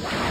you